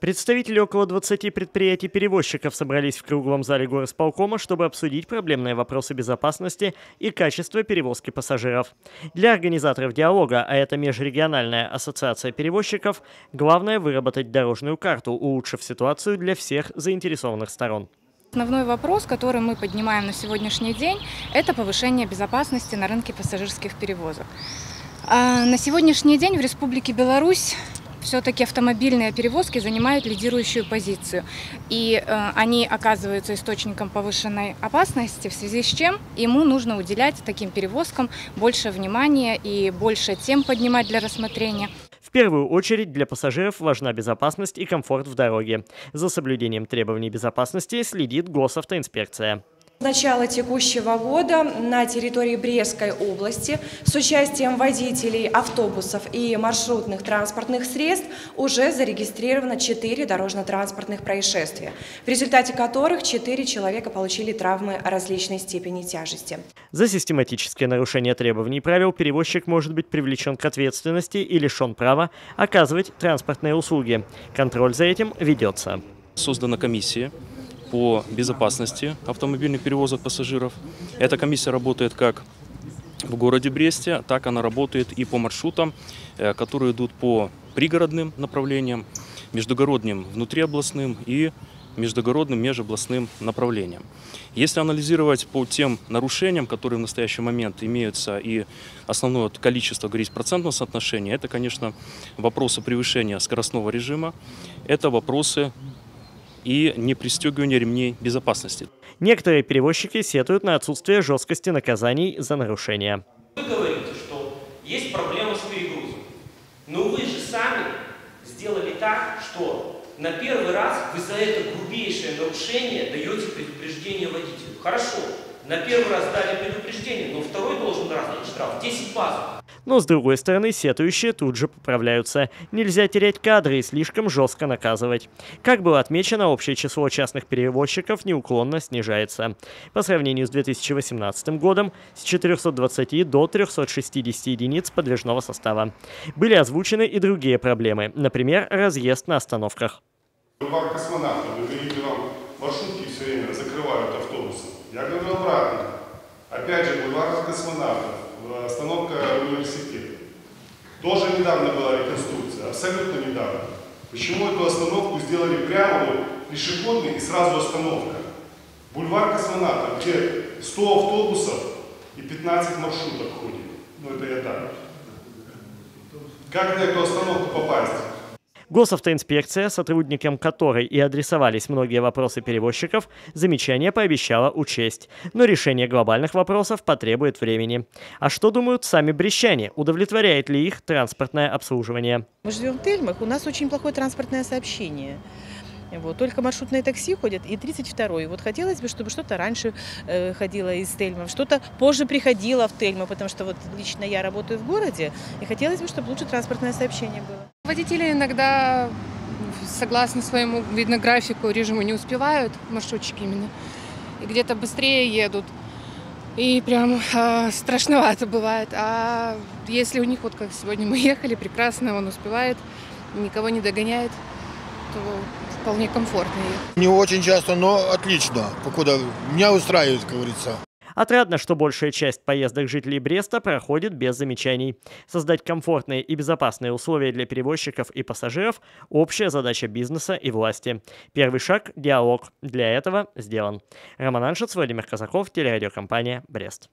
Представители около 20 предприятий-перевозчиков собрались в круглом зале горосполкома, чтобы обсудить проблемные вопросы безопасности и качества перевозки пассажиров. Для организаторов диалога, а это Межрегиональная ассоциация перевозчиков, главное выработать дорожную карту, улучшив ситуацию для всех заинтересованных сторон. Основной вопрос, который мы поднимаем на сегодняшний день, это повышение безопасности на рынке пассажирских перевозок. А на сегодняшний день в Республике Беларусь все-таки автомобильные перевозки занимают лидирующую позицию. И э, они оказываются источником повышенной опасности, в связи с чем ему нужно уделять таким перевозкам больше внимания и больше тем поднимать для рассмотрения. В первую очередь для пассажиров важна безопасность и комфорт в дороге. За соблюдением требований безопасности следит госавтоинспекция. С начала текущего года на территории Брестской области с участием водителей автобусов и маршрутных транспортных средств уже зарегистрировано 4 дорожно-транспортных происшествия, в результате которых 4 человека получили травмы различной степени тяжести. За систематическое нарушение требований и правил перевозчик может быть привлечен к ответственности и лишен права оказывать транспортные услуги. Контроль за этим ведется. Создана комиссия по безопасности автомобильных перевозок пассажиров. Эта комиссия работает как в городе Бресте, так она работает и по маршрутам, э, которые идут по пригородным направлениям, междугородним внутриобластным и междугородным межобластным направлениям. Если анализировать по тем нарушениям, которые в настоящий момент имеются, и основное количество, говорить процентного соотношения, это, конечно, вопросы превышения скоростного режима, это вопросы и не пристегивание ремней безопасности. Некоторые перевозчики сетуют на отсутствие жесткости наказаний за нарушения. Вы говорите, что есть проблема с перегрузом. Но вы же сами сделали так, что на первый раз вы за это грубейшее нарушение даете предупреждение водителю. Хорошо, на первый раз дали предупреждение, но второй должен раз дать штраф 10 базов. Но с другой стороны, сетующие тут же поправляются. Нельзя терять кадры и слишком жестко наказывать. Как было отмечено, общее число частных перевозчиков неуклонно снижается. По сравнению с 2018 годом с 420 до 360 единиц подвижного состава. Были озвучены и другие проблемы, например, разъезд на остановках. Бульвар космонавтов, вы говорите, вам маршрутки все время закрывают автобусы. Я обратно. Опять же, бульвар космонавтов, остановка университета. Тоже недавно была реконструкция, абсолютно недавно. Почему эту остановку сделали прямо вот, пешеходной и сразу остановка? Бульвар космонавтов, где 100 автобусов и 15 маршрутов ходит. Ну это я так. Как на эту остановку попасть? Госавтоинспекция, сотрудникам которой и адресовались многие вопросы перевозчиков, замечания пообещала учесть. Но решение глобальных вопросов потребует времени. А что думают сами брещане? Удовлетворяет ли их транспортное обслуживание? Мы живем в Тельмах, у нас очень плохое транспортное сообщение. Вот, только маршрутные такси ходят и 32-й. Вот хотелось бы, чтобы что-то раньше э, ходило из Тельма, что-то позже приходило в Тельму, потому что вот лично я работаю в городе, и хотелось бы, чтобы лучше транспортное сообщение было. Водители иногда, согласно своему, видно, графику, режиму не успевают, маршрутчики именно, и где-то быстрее едут. И прям э, страшновато бывает. А если у них, вот как сегодня мы ехали, прекрасно, он успевает, никого не догоняет, то вполне комфортно. Не очень часто, но отлично. Покуда меня устраивает, как говорится. Отрадно, что большая часть поездок жителей Бреста проходит без замечаний. Создать комфортные и безопасные условия для перевозчиков и пассажиров – общая задача бизнеса и власти. Первый шаг – диалог. Для этого сделан. Роман Аншиц, Владимир Казаков, телерадиокомпания «Брест».